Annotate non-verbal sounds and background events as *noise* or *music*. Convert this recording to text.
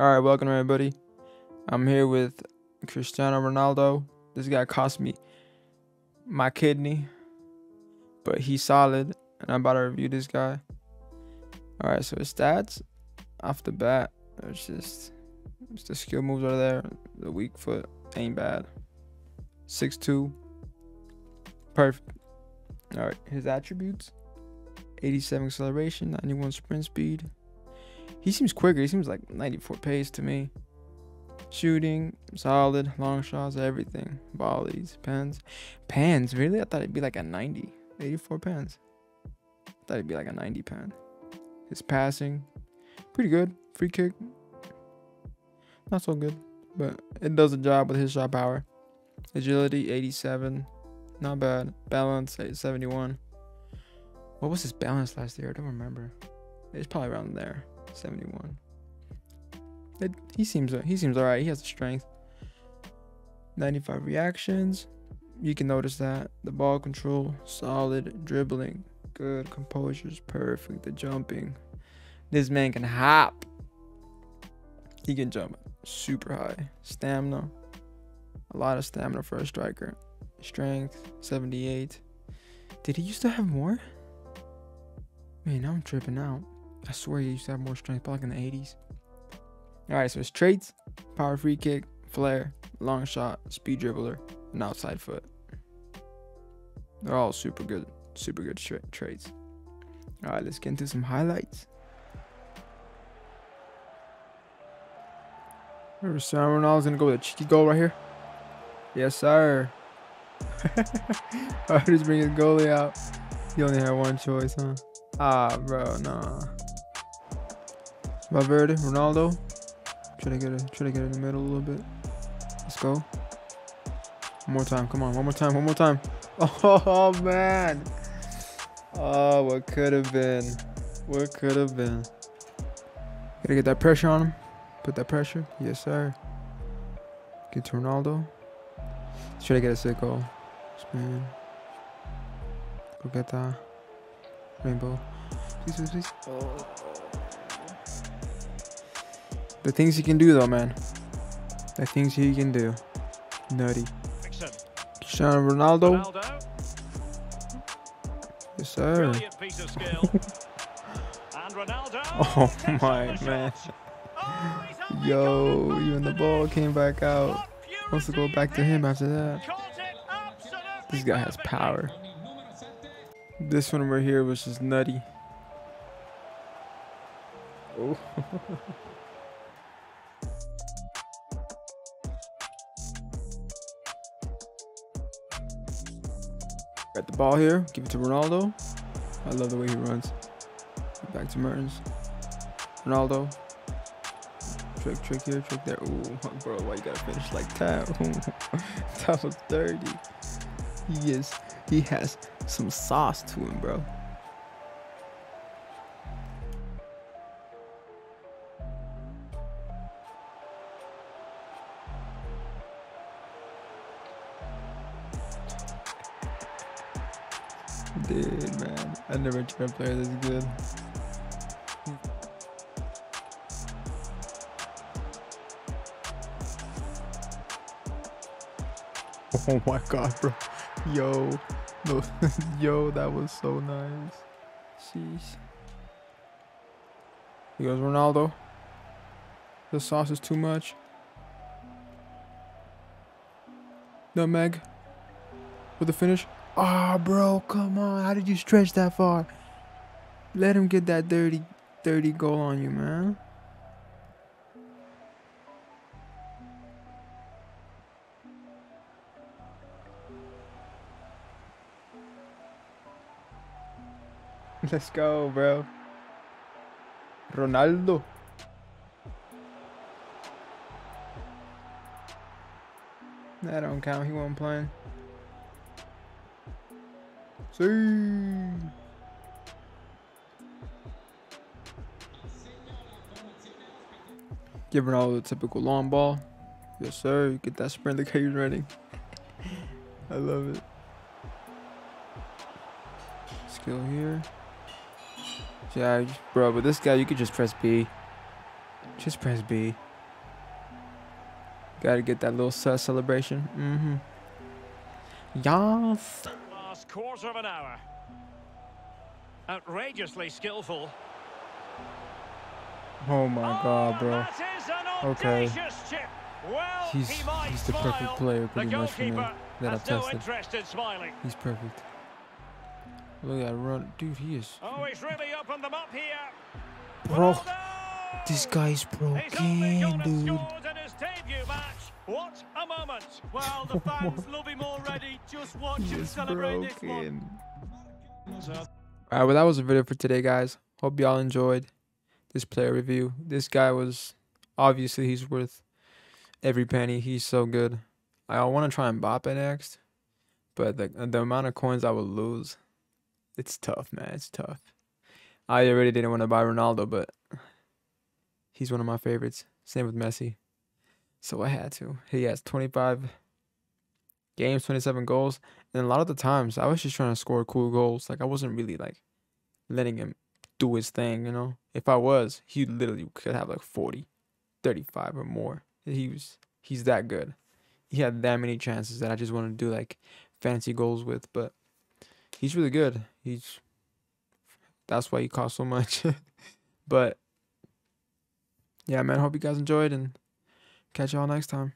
All right, welcome everybody. I'm here with Cristiano Ronaldo. This guy cost me my kidney, but he's solid, and I'm about to review this guy. All right, so his stats off the bat, it's just it's the skill moves are there. The weak foot ain't bad. Six two, perfect. All right, his attributes: 87 acceleration, 91 sprint speed, he seems quicker. He seems like 94 pace to me. Shooting, solid, long shots, everything. Volleys, pens. Pens, really? I thought it'd be like a 90. 84 pens. I thought it'd be like a 90 pen. His passing, pretty good. Free kick, not so good. But it does a job with his shot power. Agility, 87. Not bad. Balance, 71. What was his balance last year? I don't remember. It's probably around there. 71. It, he seems he seems alright. He has the strength. 95 reactions. You can notice that the ball control, solid dribbling, good composure's perfect. The jumping, this man can hop. He can jump super high. Stamina, a lot of stamina for a striker. Strength 78. Did he used to have more? Man, I'm tripping out. I swear he used to have more strength back in the 80s. All right, so his traits power free kick, flair, long shot, speed dribbler, and outside foot. They're all super good, super good tra- traits. All right, let's get into some highlights. Cristiano Ronaldo's gonna go with a cheeky goal right here. Yes, sir. *laughs* I just bring his goalie out. He only had one choice, huh? Ah, bro, nah. Valverde, Ronaldo. Try to get it. Try to get in the middle a little bit. Let's go. One more time. Come on. One more time. One more time. *laughs* Oh man. Oh, what could have been? What could have been? Gotta get that pressure on him. Put that pressure. Yes, sir. Get to Ronaldo. Try to get a sick goal. Spin. Go get that. Rainbow. Please, please, please. Oh. The things he can do, though, man. The things he can do. Nutty. Cristiano Ronaldo. Ronaldo. Yes, sir. *laughs* oh my man. Oh, Yo, even the ball came back out. Supposed to go back to him after that. This guy has power. This one right here was just nutty. Oh. *laughs* Got the ball here. Give it to Ronaldo. I love the way he runs. Back to Mertens. Ronaldo. Trick, trick here, trick there. Ooh, bro, why you gotta finish like that? *laughs* that was dirty. He is, he has some sauce to him, bro. Dude, man. I never tried to play this good. *laughs* Oh my god, bro. Yo. No. *laughs* Yo, that was so nice. Sheesh. Here goes Ronaldo. The sauce is too much. Nutmeg. With the finish. Ah, oh, bro, come on. How did you stretch that far? Let him get that dirty, dirty goal on you, man. *laughs* Let's go, bro. Ronaldo. That don't count. He wasn't playing. See. Giving all the typical long ball. Yes, sir. Get that sprint the he's running. I love it. Skill here. Yeah, bro, but this guy, you could just press B. Just press B. Gotta get that little celebration. Mm-hmm. Yes. Last quarter of an hour. Outrageously skillful. Oh my oh, god, Oh, bro. that is an Okay. chip. Well, He's he might he's the perfect player pretty much for me that I've no tested. in. He's perfect. Look at that run. Dude, he is Oh, he's really opened them up here. bro. This guy's broken, dude. Scored in his debut match. What a moment! Well, the fans love him already. Just watch him is celebrate this one. Alright, well that was the video for today, guys. Hope y'all enjoyed this player review. This guy was obviously he's worth every penny. He's so good. I want to try and bop it next, but the the amount of coins I would lose, it's tough, man. It's tough. I already didn't want to buy Ronaldo, but he's one of my favorites. Same with Messi, so I had to. He has 25 games, 27 goals. And a lot of the times, I was just trying to score cool goals. Like I wasn't really like letting him do his thing, you know. If I was, he literally could have like 40, 35 or more. He was he's that good. He had that many chances that I just wanted to do like fancy goals with, but he's really good. He's that's why he costs so much. *laughs* but yeah, man, hope you guys enjoyed and catch y'all next time.